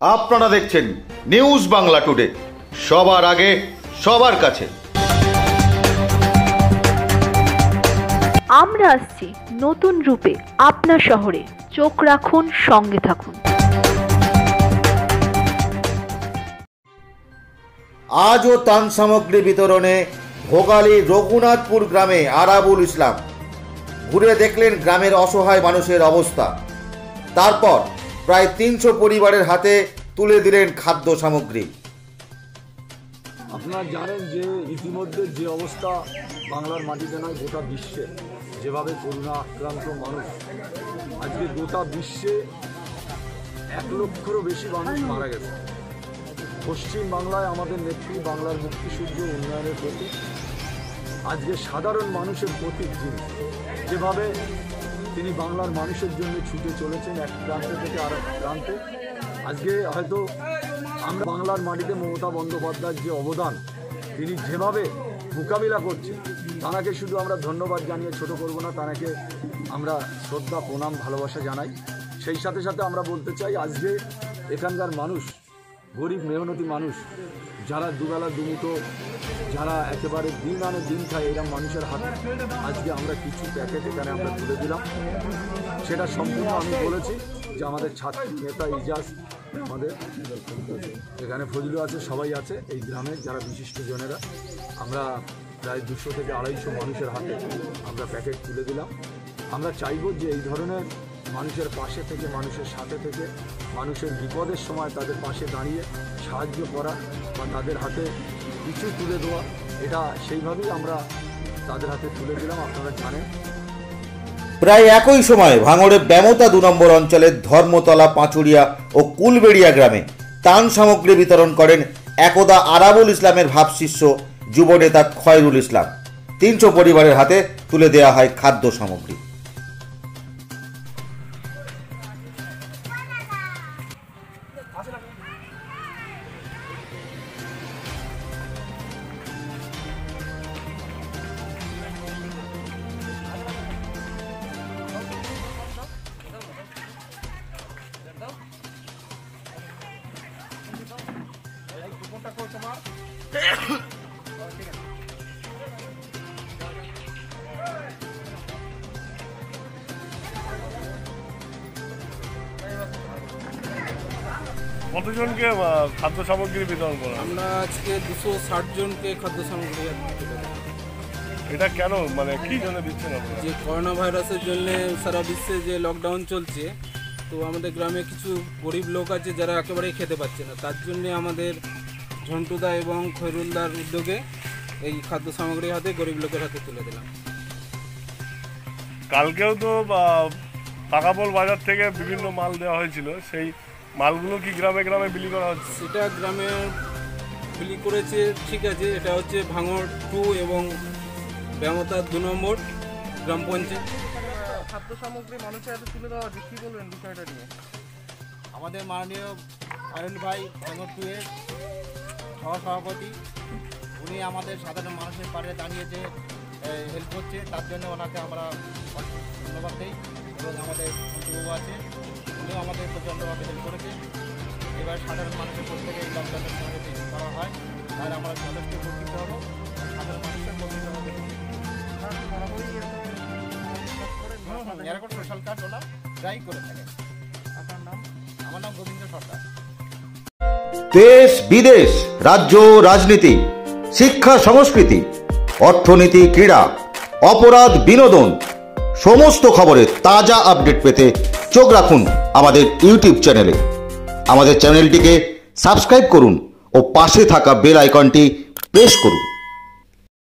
আপনারা দেখছেন news Bangla today. সবার আগে সবার কাছে। আমরা আসছি নতুন রূপে আপনার শহরে। চোখ রাখুন সঙ্গে থাকুন। আজও ত্রাণ সামগ্রী বিতরণে ভোগালী রঘুনাথপুর গ্রামে আরাবুল ইসলাম। ঘুরে দেখলেন গ্রামের অসহায় মানুষের অবস্থা। তারপর প্রায় তিনশো পরিবারের হাতে তুলে দিলেন খাদ্য সামগ্রী। আপনারা জানেন যে ইতিমধ্যে যে অবস্থা বাংলার মাটিতে নয়, গোটা বিশ্বে। যেভাবে করোনা আক্রান্ত মানুষ। আজকে গোটা বিশ্বে এক লক্ষেরও বেশি মানুষ মারা গেছে। পশ্চিম বাংলায় আমাদের নেত্রী, বাংলার মুক্তিসূর্য উন্নয়নের প্রতীক। আজকে সাধারণ মানুষের প্রতীক যিনি। যেভাবে তিনি বাংলার মানুষের জন্য ছুটে চলেছেন এক প্রান্ত থেকে আর প্রান্তে। আজকে হয়তো আমরা বাংলার মাটিতে মমতা বন্দ্যোপাধ্যায়ের যে অবদান, তিনি যেভাবে মোকাবিলা করছেন তাঁকে শুধু আমরা ধন্যবাদ জানিয়ে ছোট করব না তাঁকে আমরা শ্রদ্ধা, প্রণাম, ভালোবাসা জানাই। সেই সাথে সাথে আমরা বলতে চাই, আজকে এখানকার মানুষ গরিব মেহনতি মানুষ, যারা দুবেলা দুমুটো যারা একেবারে দিন আনে দিন খায় এরকম মানুষের হাতে আজকে আমরা কিছু প্যাকেট এখানে আমরা তুলে দিলাম। সেটা সম্পূর্ণ আমি বলেছি যে আমাদের ছাত্র নেতা ইজাজ আমাদের এখানে ফজলু আছে, সবাই আছে এই গ্রামের যারা বিশিষ্ট জনেরা। আমরা প্রায় দুশো থেকে আড়াইশো মানুষের হাতে আমরা প্যাকেট তুলে দিলাম। আমরা চাইব যে এই ধরনের মানুষের পাশে থেকে, মানুষের সাথে থেকে, মানুষের বিপদের সময় তাদের পাশে দাঁড়িয়ে সাহায্য করা বা তাদের হাতে কিছু তুলে দেওয়া, এটা সেইভাবেই আমরা তাদের হাতে তুলে দিলাম, আপনারা জানেন। প্রায় একই সময় ভাঙড়ের ব্যামতা দু নম্বর অঞ্চলের ধর্মতলা, পাঁচুরিয়া ও কুলবেড়িয়া গ্রামে ত্রাণ সামগ্রী বিতরণ করেন একদা আরাবুল ইসলামের ভাবশিষ্য যুবনেতা খয়রুল ইসলাম। তিনশো পরিবারের হাতে তুলে দেওয়া হয় খাদ্য সামগ্রী। কতজনকে খাদ্য সামগ্রী বিতরণ করা আমরা আজকে দুশো ষাট জনকে খাদ্য সামগ্রী এটা কেন? মানে কি জন্য দিচ্ছেন আপনারা? যে করোনা ভাইরাসের জন্য সারা বিশ্বে যে লকডাউন চলছে তো আমাদের গ্রামে কিছু গরিব লোক আছে যারা একেবারেই খেতে পাচ্ছে না। তার জন্যে আমাদের ঝন্টুদা এবং খৈরুলদার উদ্যোগে এই খাদ্য সামগ্রী হাতে গরিব লোকের হাতে তুলে দিলাম। কালকেও তো পাকাপোল বাজার থেকে বিভিন্ন মাল দেওয়া হয়েছিল। সেই মালগুলো কি গ্রামে গ্রামে বিলি করা হচ্ছে? সেটা গ্রামে বিলি করেছে ঠিক আছে এটা হচ্ছে ভাঙর টু এবং ব্যামতা দু নম্বর গ্রাম পঞ্চায়েত। খাদ্য সামগ্রী মানুষের হাতে তুলে দেওয়া হচ্ছে কী বলবেন বিষয়টা নিয়ে? আমাদের মাননীয় অয়ন ভাই টুয়ের সহসভাপতি উনি আমাদের সাধারণ মানুষের পাড়ে দাঁড়িয়ে যে হেল্প করছে তার জন্য ওনাকে আমরা ধন্যবাদ দিই। আমাদের মন্ত্রীবাবু আছে। উনিও আমাদের প্রচণ্ডভাবে হেল্প করেছে এবার সাধারণ মানুষের প্রত্যেকে এই লকডাউনের সময় যদি করা হয়। তাহলে আমরা যথেষ্ট উপকৃত হব সাধারণ মানুষের উপকৃত হবে। সোশ্যাল কার্ড ওরা প্রায় করে থাকে। আপনার নাম? আমার নাম গোবিন্দ সরকার। দেশ, বিদেশ, রাজ্য, রাজনীতি, শিক্ষা, সংস্কৃতি, অর্থনীতি, ক্রীড়া, অপরাধ বিনোদন সমস্ত খবরের তাজা আপডেট পেতে চোখ রাখুন আমাদের ইউটিউব চ্যানেলে। আমাদের চ্যানেলটিকে সাবস্ক্রাইব করুন ও পাশে থাকা বেল আইকনটি প্রেস করুন।